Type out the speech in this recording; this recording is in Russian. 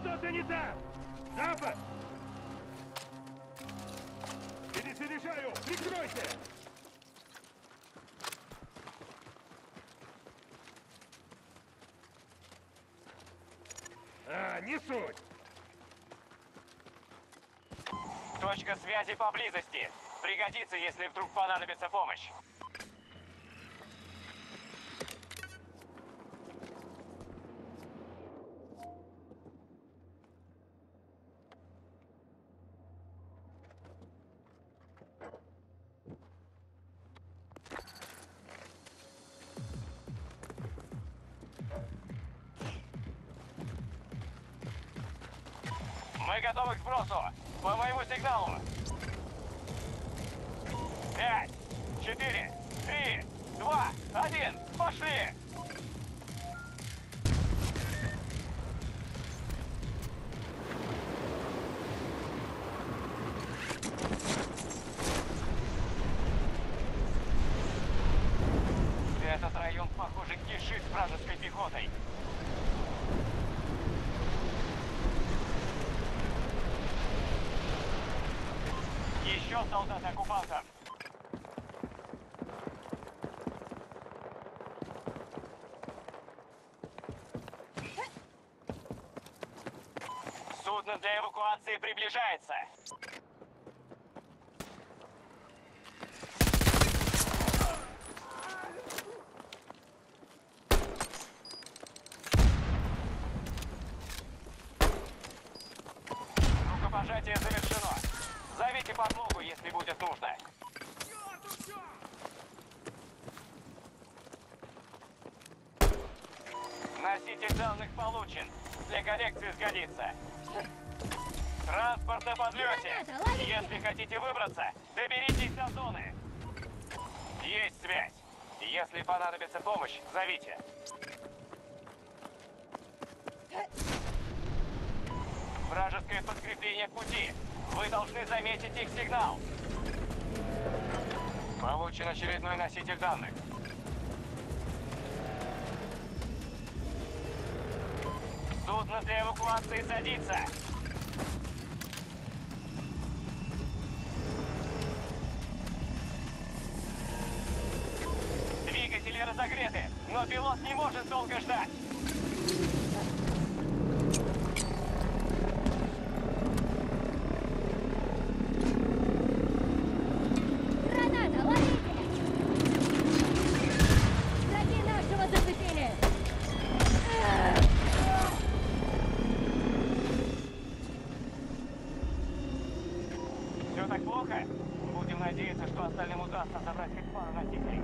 Что-то не так! Запад! Перезаряжаю! Прикройте! А, не суть! Точка связи поблизости. Пригодится, если вдруг понадобится помощь. Мы готовы к сбросу. По моему сигналу. Пять, четыре, три, два, один. Пошли! Этот район, похоже, кишит вражеской пехотой. Еще солдат оккупантов. Судно для эвакуации приближается. Если будет нужно. Носитель данных получен. Для коррекции сгодится. Транспорт на подлете. Если хотите выбраться, доберитесь до зоны. Есть связь. Если понадобится помощь, зовите. Вражеское подкрепление в пути. Вы должны заметить их сигнал. Получен очередной носитель данных. Судно для эвакуации садится. Двигатели разогреты, но пилот не может долго ждать. Все так плохо? Будем надеяться, что остальным удастся забрать хоть пару носителей.